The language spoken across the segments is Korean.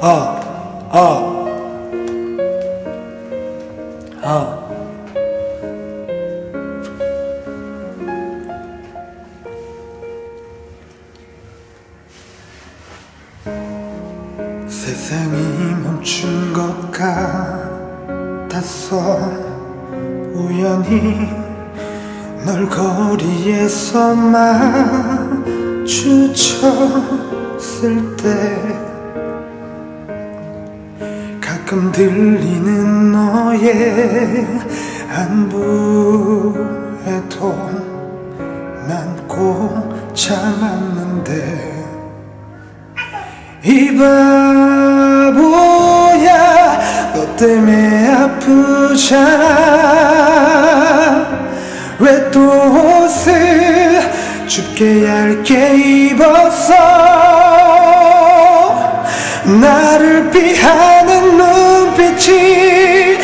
아, 아, 아. 세상이 멈춘 것 같았어 우연히 널 거리에서 마주쳤을 때 가끔 들리는 너의 안부에도 난 꼭 참았는데. 이 바보야 너 때문에 아프잖아. 왜 또 옷을 춥게 얇게 입었어? 나를 피하는 눈 빛이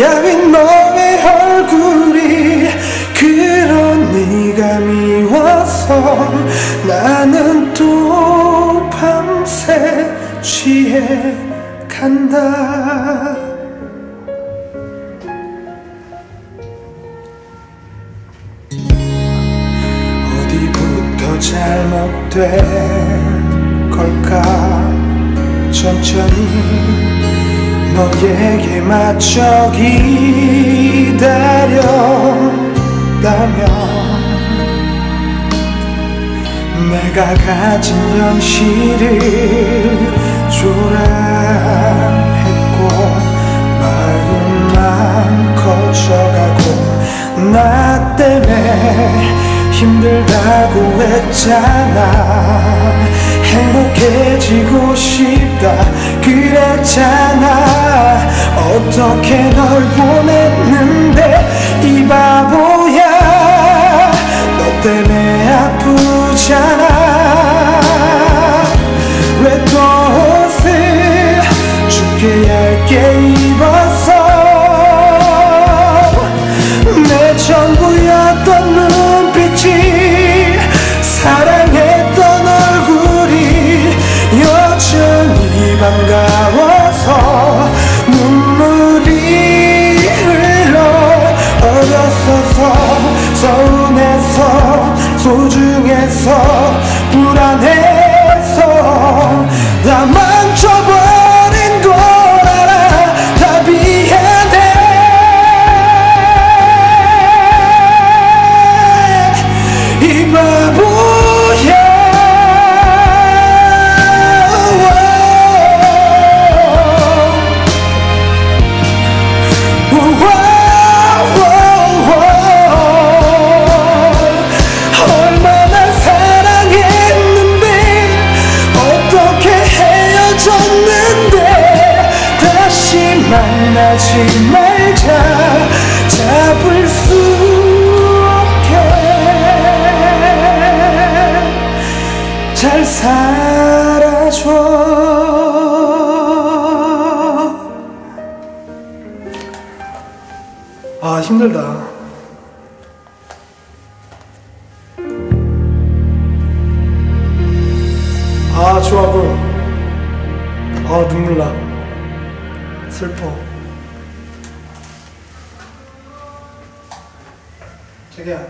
야윈 너의 얼굴이 그런 네가 미워서 나는 또 밤새 취해 간다. 어디부터 잘못된 걸까? 천천히 너에게 맞춰 기다렸다면 내가 가진 현실을 초라했고 마음만 커져가고 나 때문에 힘들다고 했잖아 행복해지고 싶다. 그랬잖아. 어떻게 널 보냈는데 이 바보야. 너 때문에 아프잖아 불안해 만나지 말자. 잡을 수 없게. 잘 살아줘. 아 힘들다. 아 좋아 보여 아 눈물 나. 슬퍼 这个